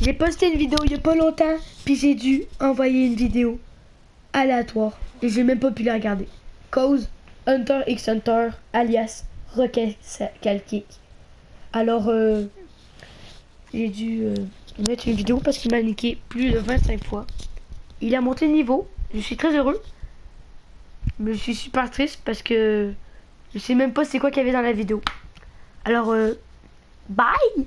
J'ai posté une vidéo il y a pas longtemps, puis j'ai dû envoyer une vidéo aléatoire et j'ai même pas pu la regarder. Cause Hunter x Hunter alias Rocket Calquic. Alors euh, j'ai dû euh, mettre une vidéo parce qu'il m'a niqué plus de 25 fois. Il a monté le niveau, je suis très heureux. Mais je suis super triste parce que je sais même pas c'est quoi qu'il y avait dans la vidéo. Alors euh, bye